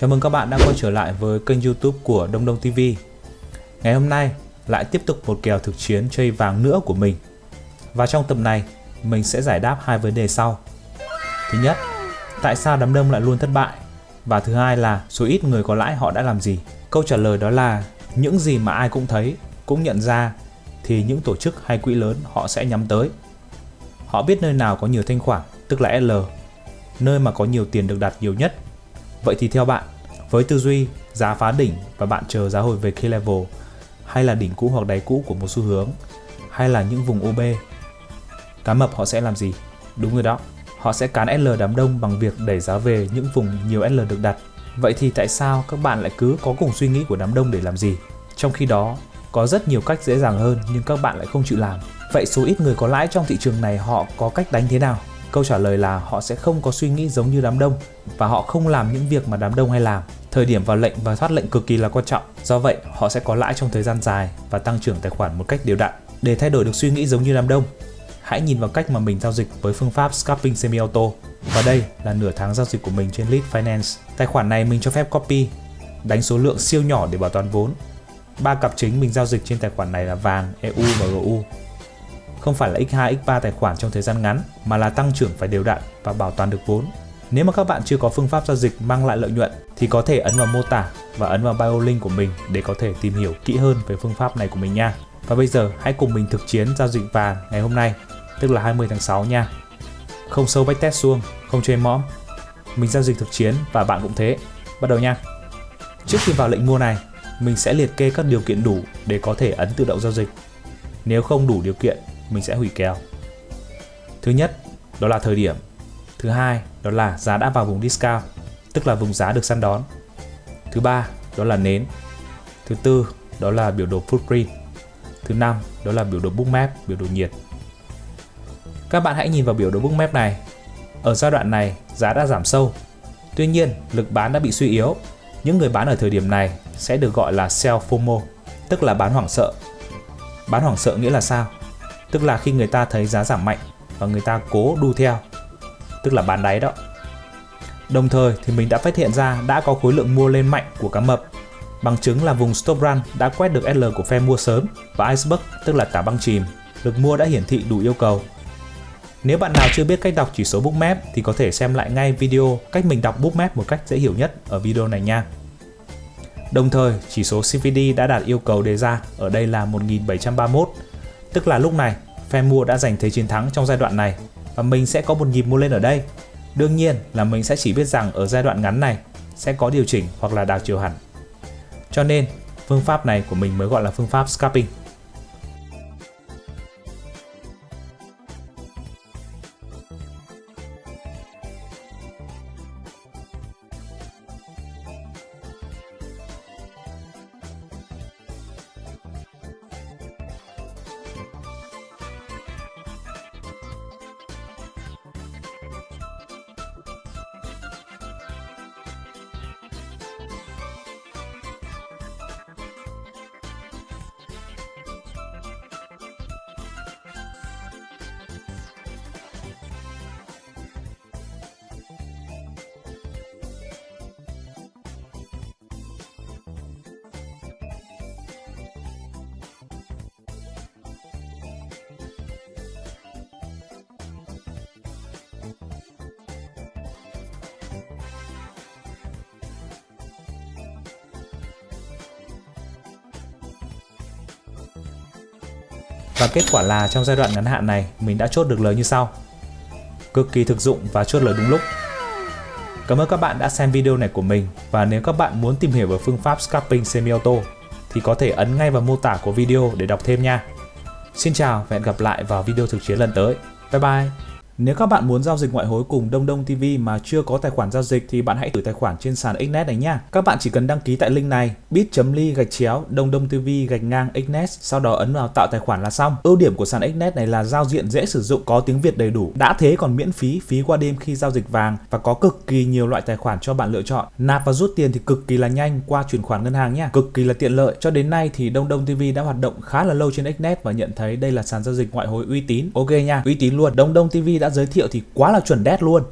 Chào mừng các bạn đã quay trở lại với kênh youtube của Đông Đông TV Ngày hôm nay lại tiếp tục một kèo thực chiến chơi vàng nữa của mình Và trong tập này mình sẽ giải đáp hai vấn đề sau Thứ nhất, tại sao đám đông lại luôn thất bại? Và thứ hai là số ít người có lãi họ đã làm gì? Câu trả lời đó là những gì mà ai cũng thấy, cũng nhận ra thì những tổ chức hay quỹ lớn họ sẽ nhắm tới. Họ biết nơi nào có nhiều thanh khoản, tức là L, nơi mà có nhiều tiền được đặt nhiều nhất. Vậy thì theo bạn, với tư duy giá phá đỉnh và bạn chờ giá hồi về key level hay là đỉnh cũ hoặc đáy cũ của một xu hướng hay là những vùng OB, cá mập họ sẽ làm gì? Đúng rồi đó, họ sẽ cán L đám đông bằng việc đẩy giá về những vùng nhiều L được đặt. Vậy thì tại sao các bạn lại cứ có cùng suy nghĩ của đám đông để làm gì? Trong khi đó, có rất nhiều cách dễ dàng hơn nhưng các bạn lại không chịu làm. Vậy số ít người có lãi trong thị trường này họ có cách đánh thế nào? Câu trả lời là họ sẽ không có suy nghĩ giống như đám đông và họ không làm những việc mà đám đông hay làm. Thời điểm vào lệnh và thoát lệnh cực kỳ là quan trọng. Do vậy, họ sẽ có lãi trong thời gian dài và tăng trưởng tài khoản một cách đều đặn. Để thay đổi được suy nghĩ giống như đám đông, hãy nhìn vào cách mà mình giao dịch với phương pháp scalping semi auto. Và đây là nửa tháng giao dịch của mình trên Lead Finance. Tài khoản này mình cho phép copy, đánh số lượng siêu nhỏ để bảo toàn vốn. Ba cặp chính mình giao dịch trên tài khoản này là vàng, EU và GU. Không phải là x2, x3 tài khoản trong thời gian ngắn mà là tăng trưởng phải đều đặn và bảo toàn được vốn. Nếu mà các bạn chưa có phương pháp giao dịch mang lại lợi nhuận thì có thể ấn vào mô tả và ấn vào bio link của mình để có thể tìm hiểu kỹ hơn về phương pháp này của mình nha. Và bây giờ hãy cùng mình thực chiến giao dịch vàng ngày hôm nay, tức là 20 tháng 6 nha. Không sâu bách test xuông, không chơi mõm. Mình giao dịch thực chiến và bạn cũng thế. Bắt đầu nha. Trước khi vào lệnh mua này, mình sẽ liệt kê các điều kiện đủ để có thể ấn tự động giao dịch. Nếu không đủ điều kiện mình sẽ hủy kèo. Thứ nhất, đó là thời điểm. Thứ hai, đó là giá đã vào vùng discount, tức là vùng giá được săn đón. Thứ ba, đó là nến. Thứ tư, đó là biểu đồ footprint. Thứ năm, đó là biểu đồ bookmap, biểu đồ nhiệt. Các bạn hãy nhìn vào biểu đồ bookmap này. Ở giai đoạn này, giá đã giảm sâu. Tuy nhiên, lực bán đã bị suy yếu. Những người bán ở thời điểm này sẽ được gọi là sell FOMO, tức là bán hoảng sợ. Bán hoảng sợ nghĩa là sao? Tức là khi người ta thấy giá giảm mạnh và người ta cố đu theo, tức là bán đáy đó. Đồng thời thì mình đã phát hiện ra đã có khối lượng mua lên mạnh của cá mập. Bằng chứng là vùng stop run đã quét được L của phe mua sớm và iceberg tức là tảng băng chìm. Lực mua đã hiển thị đủ yêu cầu. Nếu bạn nào chưa biết cách đọc chỉ số bookmap thì có thể xem lại ngay video cách mình đọc bookmap một cách dễ hiểu nhất ở video này nha. Đồng thời, chỉ số CVD đã đạt yêu cầu đề ra, ở đây là 1731 Tức là lúc này, phe mua đã giành thế chiến thắng trong giai đoạn này và mình sẽ có một nhịp mua lên ở đây. Đương nhiên là mình sẽ chỉ biết rằng ở giai đoạn ngắn này sẽ có điều chỉnh hoặc là đảo chiều hẳn. Cho nên, phương pháp này của mình mới gọi là phương pháp scalping. Và kết quả là trong giai đoạn ngắn hạn này, mình đã chốt được lời như sau. Cực kỳ thực dụng và chốt lời đúng lúc. Cảm ơn các bạn đã xem video này của mình và nếu các bạn muốn tìm hiểu về phương pháp scalping semi-auto, thì có thể ấn ngay vào mô tả của video để đọc thêm nha. Xin chào và hẹn gặp lại vào video thực chiến lần tới. Bye bye! Nếu các bạn muốn giao dịch ngoại hối cùng Đông Đông TV mà chưa có tài khoản giao dịch thì bạn hãy thử tài khoản trên sàn Xnet này nha. Các bạn chỉ cần đăng ký tại link này bit.ly gạch chéo Đông Đông TV gạch ngang Xnet sau đó ấn vào tạo tài khoản là xong. Ưu điểm của sàn Xnet này là giao diện dễ sử dụng, có tiếng Việt đầy đủ. Đã thế còn miễn phí phí qua đêm khi giao dịch vàng và có cực kỳ nhiều loại tài khoản cho bạn lựa chọn. Nạp và rút tiền thì cực kỳ là nhanh qua chuyển khoản ngân hàng nha, cực kỳ là tiện lợi. Cho đến nay thì Đông Đông TV đã hoạt động khá là lâu trên Xnet và nhận thấy đây là sàn giao dịch ngoại hối uy tín. Ok nha, uy tín luôn. Đông Đông TV đã đã giới thiệu thì quá là chuẩn đét luôn.